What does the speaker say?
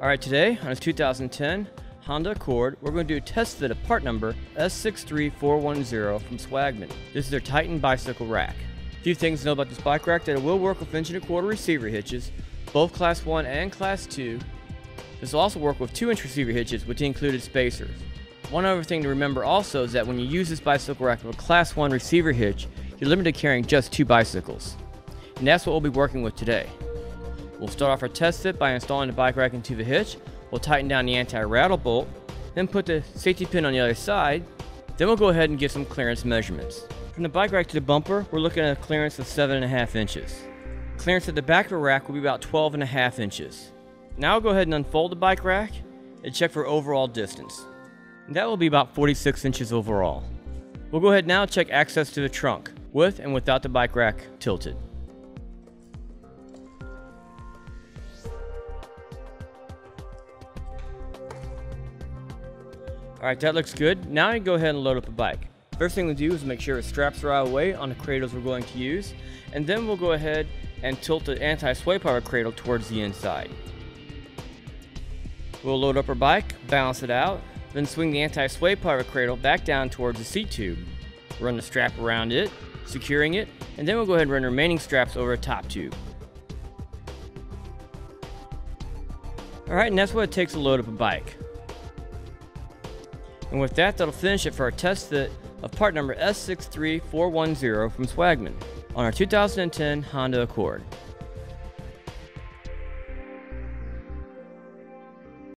Alright, today on a 2010 Honda Accord, we're going to do a test fit of part number S63410 from Swagman. This is their Titan bicycle rack. A few things to know about this bike rack that it will work with inch and a quarter receiver hitches, both class 1 and class 2. This will also work with 2 inch receiver hitches with the included spacers. One other thing to remember also is that when you use this bicycle rack with a class 1 receiver hitch, you're limited to carrying just two bicycles. And that's what we'll be working with today. We'll start off our test fit by installing the bike rack into the hitch. We'll tighten down the anti-rattle bolt, then put the safety pin on the other side. Then we'll go ahead and get some clearance measurements. From the bike rack to the bumper, we're looking at a clearance of 7.5 inches. Clearance at the back of the rack will be about 12.5 inches. Now I'll go ahead and unfold the bike rack and check for overall distance. That will be about 46 inches overall. We'll go ahead now check access to the trunk, with and without the bike rack tilted. Alright, that looks good. Now I go ahead and load up the bike. First thing we do is make sure the straps are out of the way on the cradles we're going to use, and then we'll go ahead and tilt the anti-sway power cradle towards the inside. We'll load up our bike, balance it out, then swing the anti-sway power cradle back down towards the seat tube. Run the strap around it, securing it, and then we'll go ahead and run the remaining straps over the top tube. Alright, and that's what it takes to load up a bike. And with that, that'll finish it for our test fit of part number S63410 from Swagman on our 2010 Honda Accord.